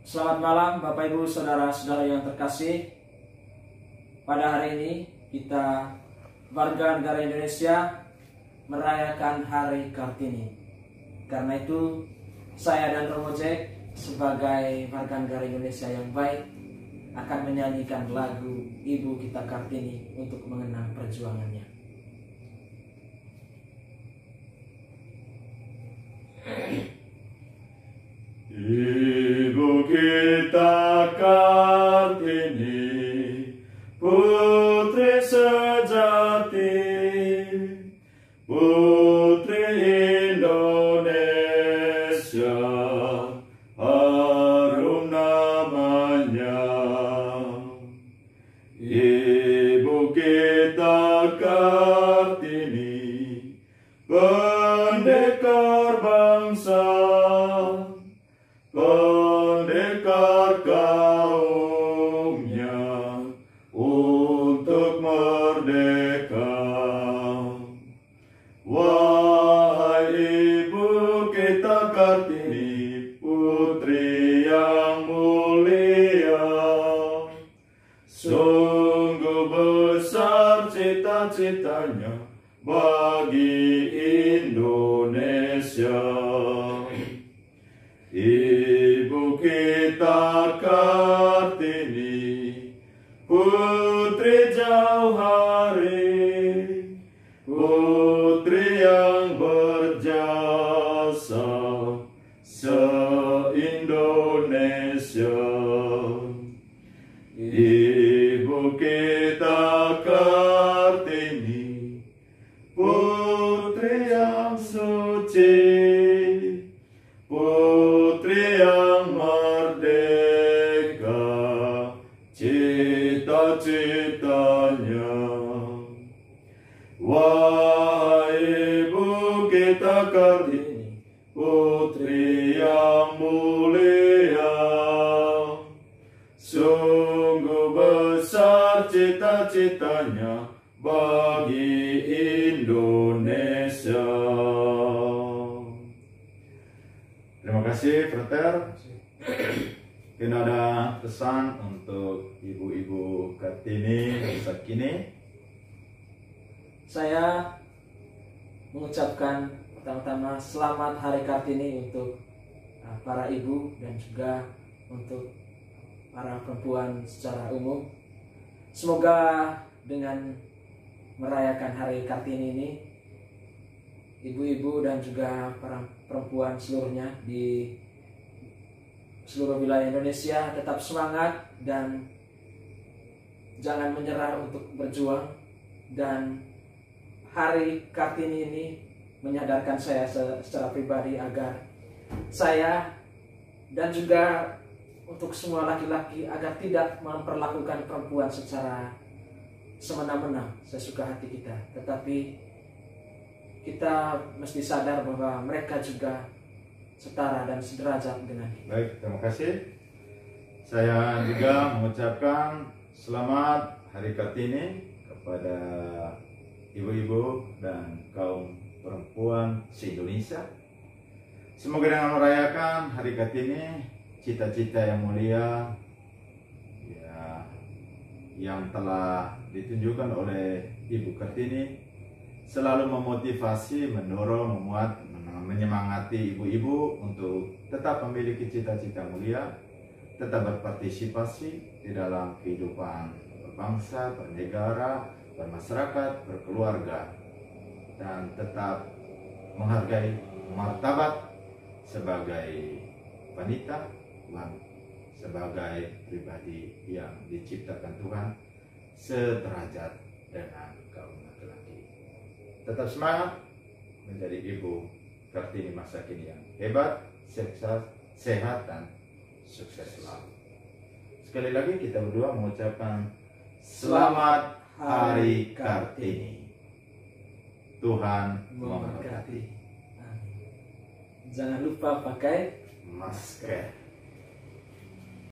Selamat malam Bapak Ibu Saudara-saudara yang terkasih Pada hari ini kita warga negara Indonesia merayakan Hari Kartini Karena itu saya dan Romo Jack sebagai warga negara Indonesia yang baik akan menyanyikan lagu Ibu Kita Kartini untuk mengenang perjuangannya. Ibu putri sejati, putri Indonesia, harum namanya. Ibu kita Kartini, pendekar bangsa, pendekar kaumnya Kartini, putri yang mulia, sungguh besar cita-citanya bagi Indonesia. Ibu kita Kartini, se-Indonesia. Ibu kita Kartini, kasih, Frater. Mungkin ada pesan untuk ibu-ibu Kartini masa kini. Saya mengucapkan pertama-tama selamat Hari Kartini untuk uh, para ibu dan juga untuk para perempuan secara umum. Semoga dengan merayakan Hari Kartini ini ibu-ibu dan juga para perempuan seluruhnya di seluruh wilayah Indonesia tetap semangat dan jangan menyerah untuk berjuang. Dan hari Kartini ini menyadarkan saya se- secara pribadi agar saya dan juga untuk semua laki-laki agar tidak memperlakukan perempuan secara semena-mena sesuka hati kita. Tetapi kita mesti sadar bahwa mereka juga setara dan sederajat dengan kita. Baik, terima kasih. Saya juga mengucapkan selamat Hari Kartini kepada ibu-ibu dan kaum perempuan se-Indonesia. Semoga dengan merayakan Hari Kartini, cita-cita yang mulia ya, yang telah ditunjukkan oleh Ibu Kartini selalu memotivasi, mendorong, memuat, menyemangati ibu-ibu untuk tetap memiliki cita-cita mulia, tetap berpartisipasi di dalam kehidupan berbangsa, bernegara, bermasyarakat, berkeluarga, dan tetap menghargai martabat sebagai wanita, wan- sebagai pribadi yang diciptakan Tuhan sederajat dengan kaum. Tetap semangat menjadi ibu Kartini masa kini yang hebat, sukses, sehat, dan sukses selalu. Sekali lagi kita berdua mengucapkan Selamat Hari Kartini. Tuhan memberkati. Jangan lupa pakai Masker.